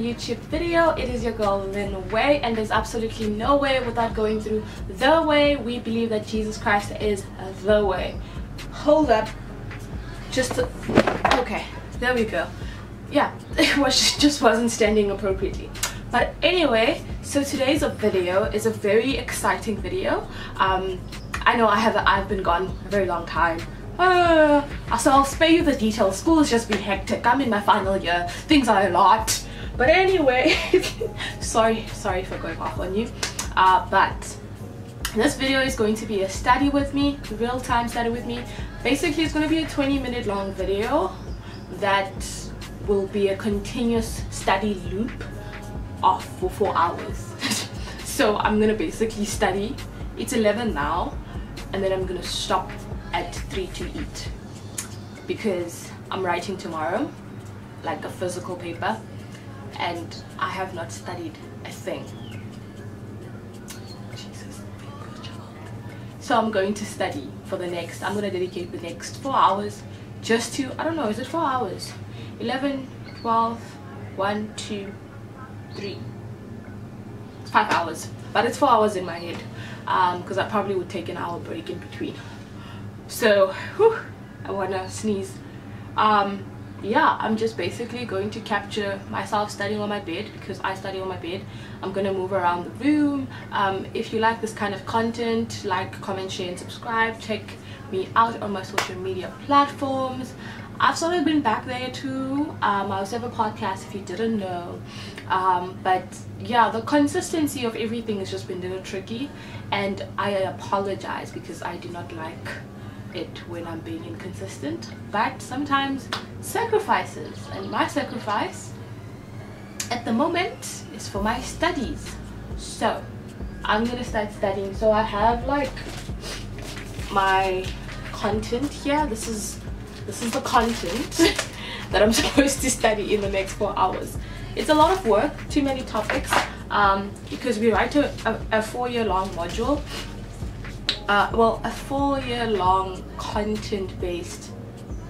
YouTube video. It is your girl Lynn Way and there's absolutely no way without going through the way. We believe that Jesus Christ is the way. Hold up. Just to, okay, there we go. Yeah, it was just wasn't standing appropriately. But anyway, so today's video is a very exciting video. Um, I know I have I've been gone a very long time uh, so I'll spare you the details. School has just been hectic. I'm in my final year. Things are a lot. But anyway, sorry, sorry for going off on you. Uh, but this video is going to be a study with me, real-time study with me. Basically, it's going to be a 20 minute long video that will be a continuous study loop off for four hours. so I'm going to basically study. It's 11 now and then I'm going to stop at 3 to eat because I'm writing tomorrow like a physical paper and I have not studied a thing. Jesus. So I'm going to study for the next I'm going to dedicate the next four hours just to I don't know is it four hours? 11 12 1 2 3 it's five hours but it's four hours in my head because um, I probably would take an hour break in between. So whew, I wanna sneeze. Um yeah I'm just basically going to capture myself studying on my bed because I study on my bed. I'm gonna move around the room. Um, if you like this kind of content like comment share and subscribe. Check me out on my social media platforms. I've sort of been back there too. Um, I also have a podcast if you didn't know. Um, but yeah the consistency of everything has just been a little tricky. And I apologize because I do not like it when I'm being inconsistent. But sometimes sacrifices and my sacrifice at the moment is for my studies. So I'm gonna start studying. So I have like my content here. This is this is the content that I'm supposed to study in the next four hours. It's a lot of work too many topics um, because we write a, a, a four-year long module uh, well a four year long content based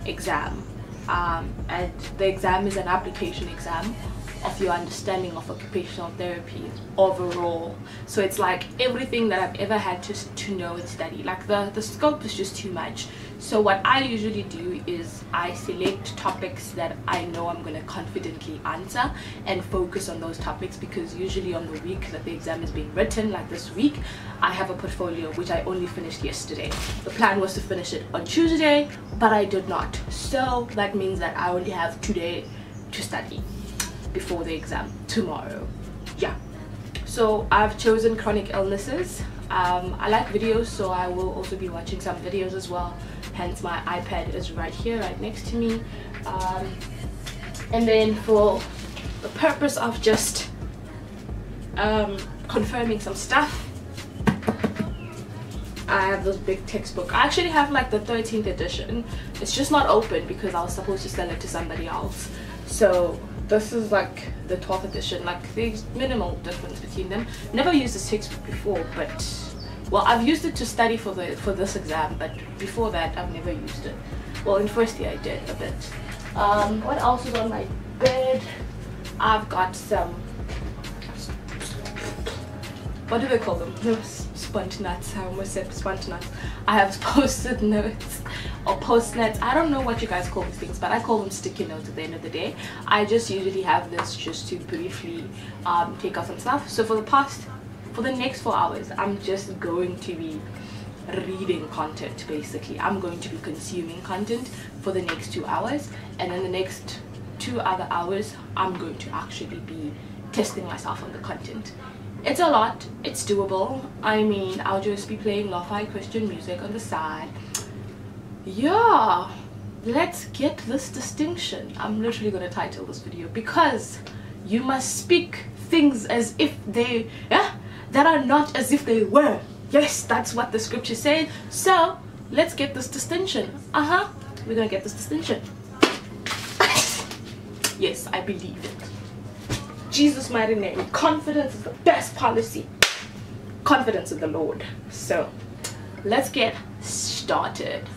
exam. Um, and the exam is an application exam of your understanding of occupational therapy overall. So it's like everything that I've ever had to, to know and study. Like the the scope is just too much so what I usually do is I select topics that I know I'm going to confidently answer and focus on those topics because usually on the week that the exam is being written like this week I have a portfolio which I only finished yesterday. The plan was to finish it on Tuesday but I did not. So that means that I only have today to study before the exam tomorrow. Yeah. So I've chosen chronic illnesses. Um, I like videos so I will also be watching some videos as well hence my iPad is right here right next to me. Um, and then for the purpose of just um, confirming some stuff I have this big textbook. I actually have like the 13th edition. It's just not open because I was supposed to sell it to somebody else. So this is like the 12th edition like there's minimal difference between them. Never used this textbook before but well I've used it to study for the for this exam but before that I've never used it. Well in first year I did a bit. Um, what else is on my bed? I've got some what do they call them? No, sponge nuts. I almost said sponge nuts. I have post-it notes or post-its. I don't know what you guys call these things but I call them sticky notes at the end of the day. I just usually have this just to briefly um, take out some stuff. So for the past for the next four hours i'm just going to be reading content basically. I'm going to be consuming content for the next two hours and then the next two other hours i'm going to actually be testing myself on the content. It's a lot. It's doable. I mean i'll just be playing lo-fi christian music on the side. Yeah. Let's get this distinction. I'm literally going to title this video because you must speak things as if they yeah that are not as if they were. Yes, that's what the scripture said. So let's get this distinction. Uh-huh. We're gonna get this distinction. yes, I believe it. Jesus' mighty name. Confidence is the best policy. Confidence in the Lord. So let's get started.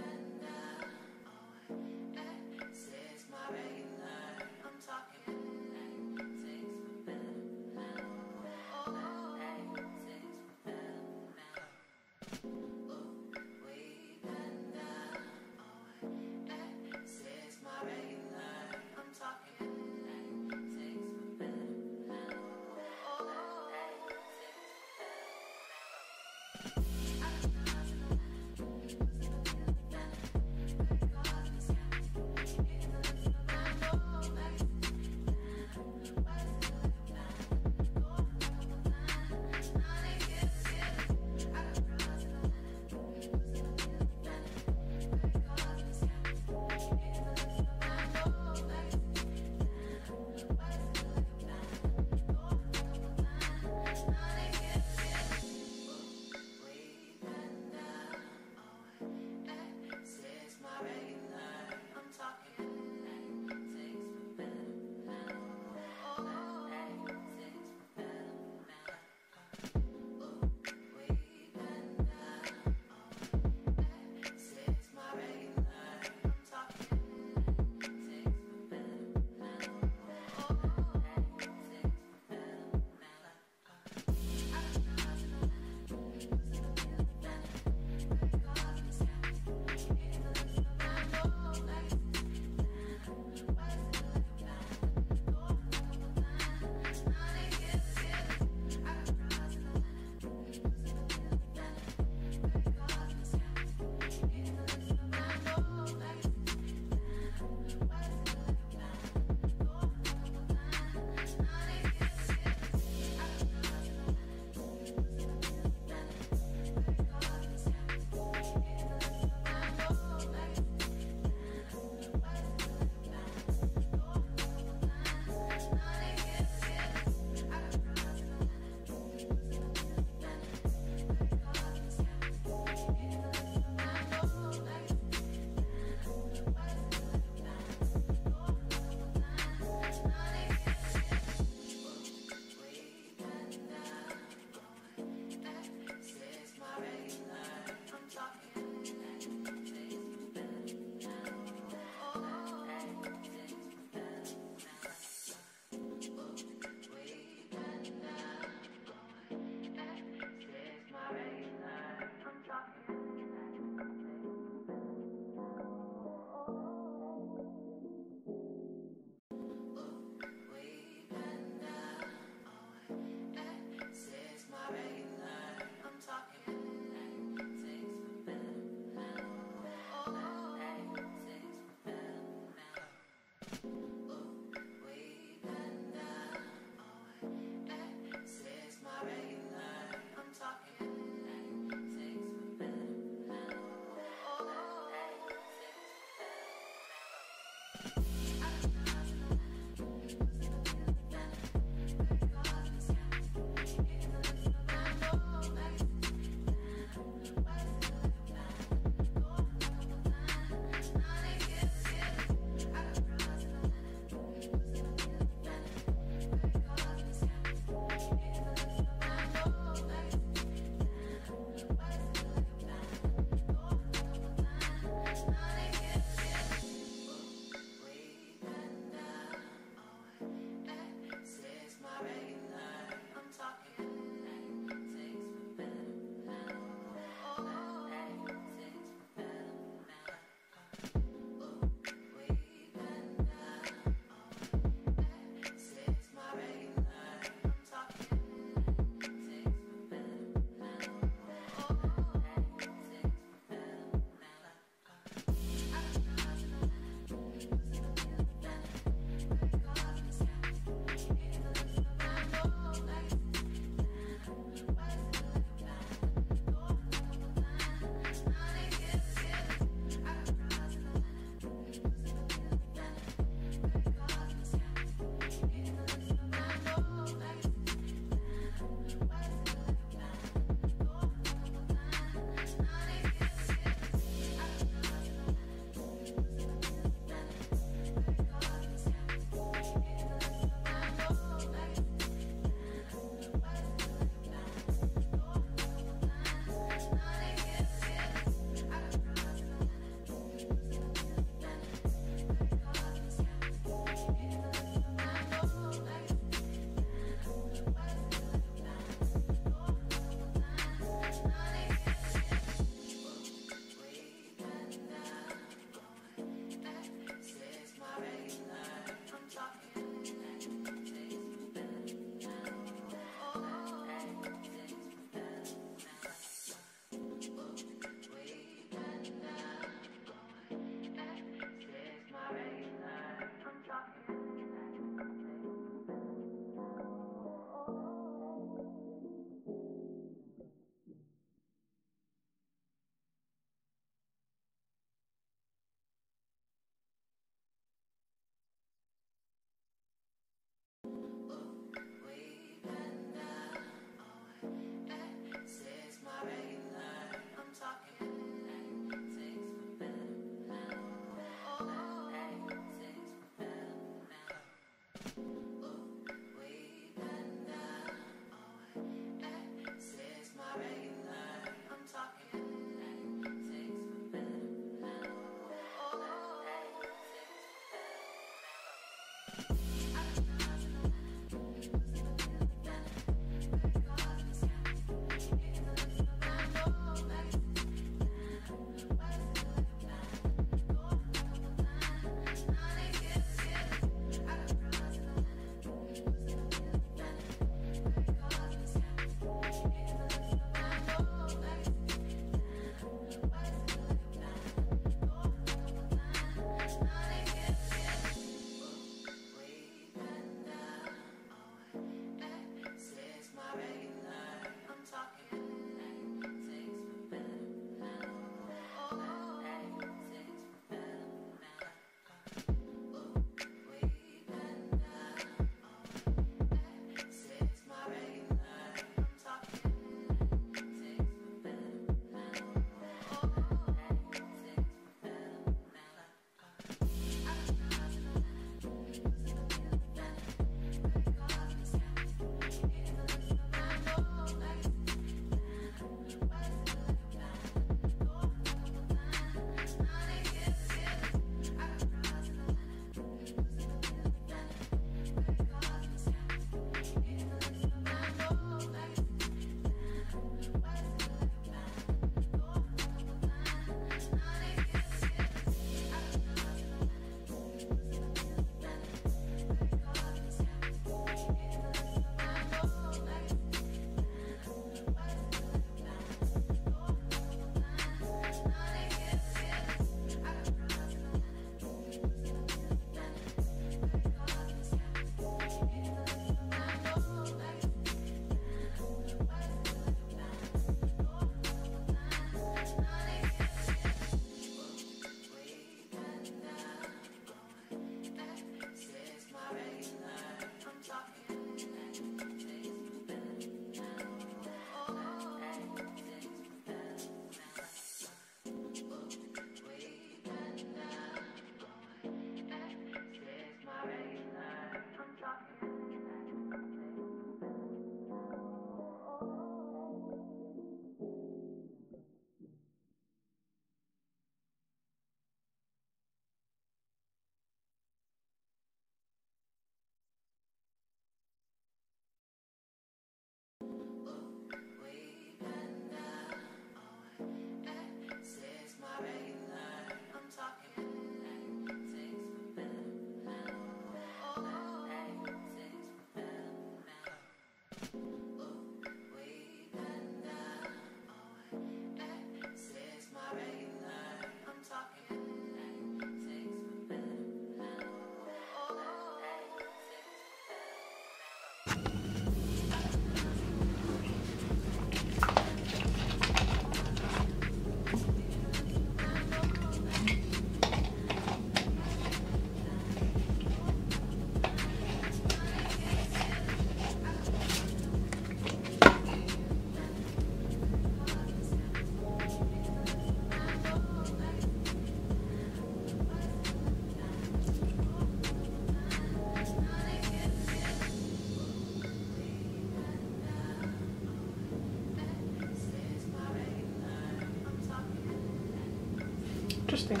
interesting.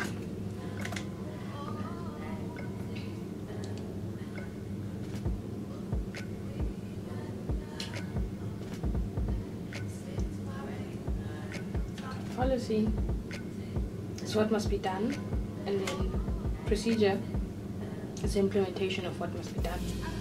Policy. is what must be done, and then procedure is implementation of what must be done.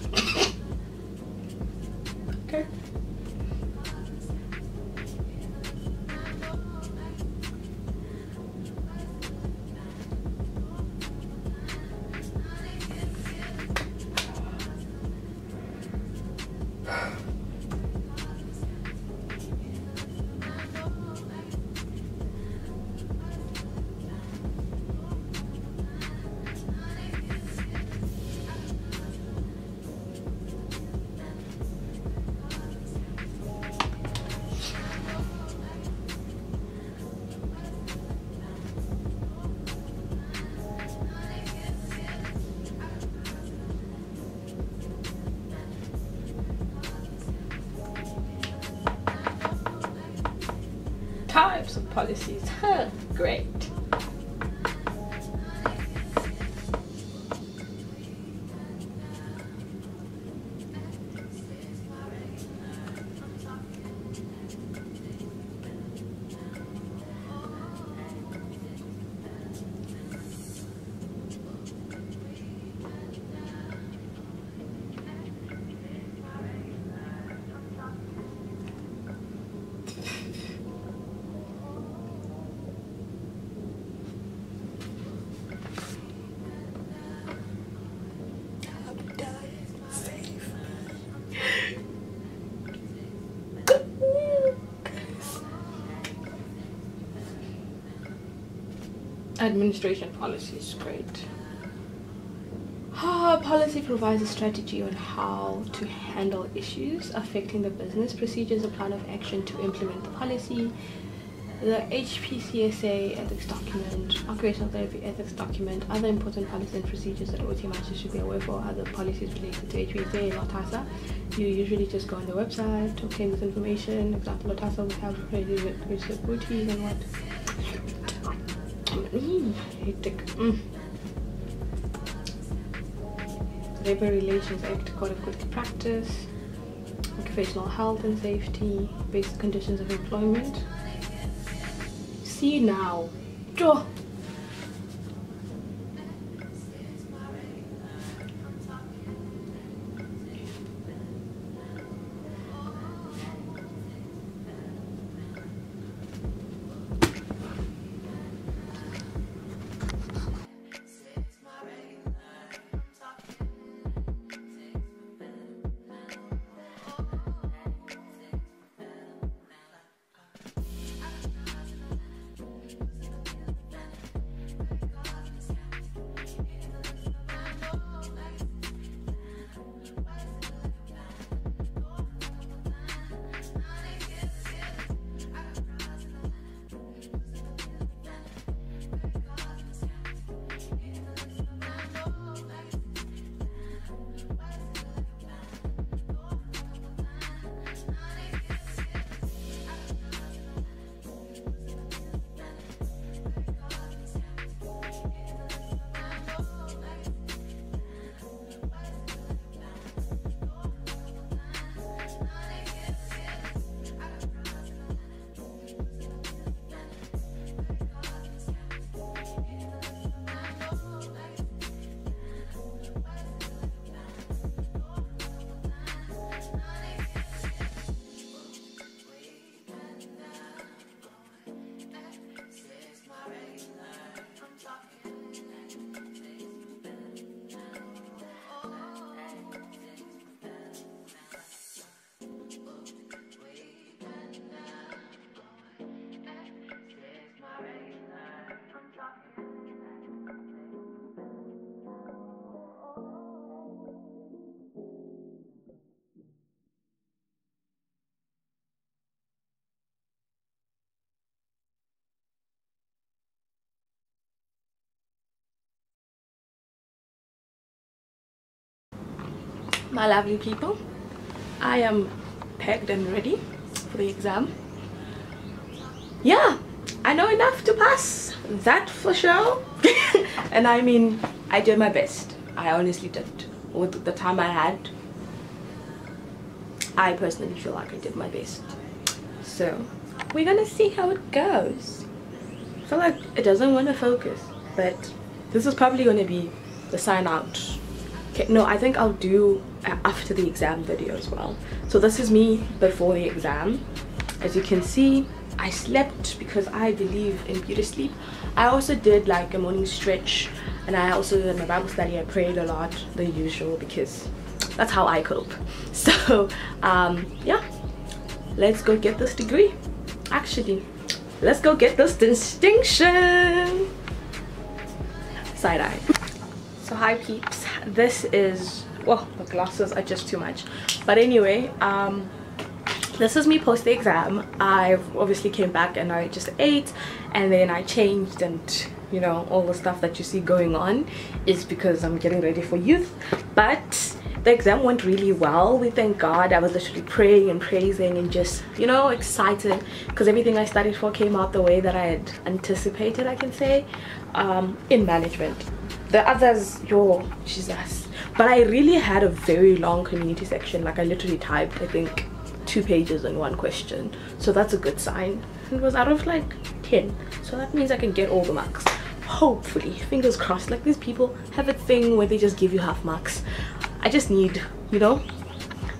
Administration policy is great. Ah, policy provides a strategy on how to handle issues affecting the business, procedures, a plan of action to implement the policy, the HPCSA ethics document, occupational therapy ethics document, other important policies and procedures that OT managers should be aware for, other policies related to HPCSA and OTASA. You usually just go on the website to obtain this information. Example, OTASA would have created with booties and what. Mm. Mm. Labor Relations Act, Code Practice, Occupational Health and Safety, Basic Conditions of Employment. See now. Draw. My lovely people i am packed and ready for the exam. Yeah i know enough to pass that for sure. And i mean i did my best. I honestly did with the time i had i personally feel like i did my best. So we're gonna see how it goes. I feel like it doesn't want to focus but this is probably to be the sign out. Okay no I think I'll do after the exam video as well. So this is me before the exam. As you can see I slept because I believe in beauty sleep. I also did like a morning stretch and I also did my Bible study I prayed a lot the usual because that's how I cope. So um yeah. Let's go get this degree. Actually let's go get this distinction. Side eye so hi peeps. This is well the glasses are just too much. But anyway um this is me post the exam. I obviously came back and i just ate and then i changed and you know all the stuff that you see going on is because i'm getting ready for youth. But the exam went really well. We thank god. I was literally praying and praising and just you know excited because everything i studied for came out the way that i had anticipated i can say um, in management. The others your jesus but i really had a very long community section. Like i literally typed i think two pages in one question. So that's a good sign. It was out of like 10 so that means i can get all the marks. Hopefully fingers crossed like these people have a thing where they just give you half marks. I just need, you know,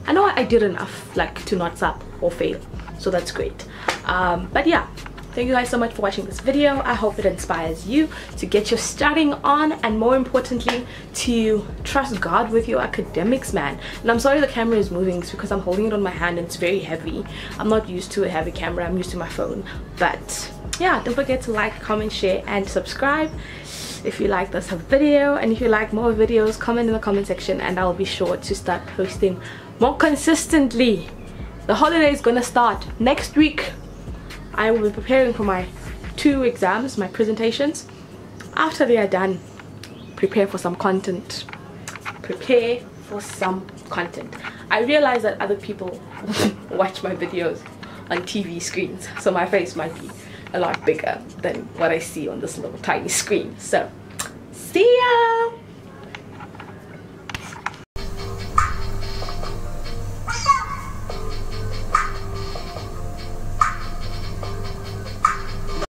I know I did enough like to not sup or fail. So that's great. Um, but yeah, thank you guys so much for watching this video. I hope it inspires you to get your studying on and more importantly to trust God with your academics man. And I'm sorry the camera is moving it's because I'm holding it on my hand and it's very heavy. I'm not used to a heavy camera, I'm used to my phone. But yeah, don't forget to like, comment, share and subscribe if you like this video and if you like more videos comment in the comment section and I'll be sure to start posting more consistently the holiday is gonna start next week I will be preparing for my two exams my presentations after they are done prepare for some content prepare for some content I realize that other people watch my videos on TV screens so my face might be a lot bigger than what I see on this little tiny screen. So, see ya!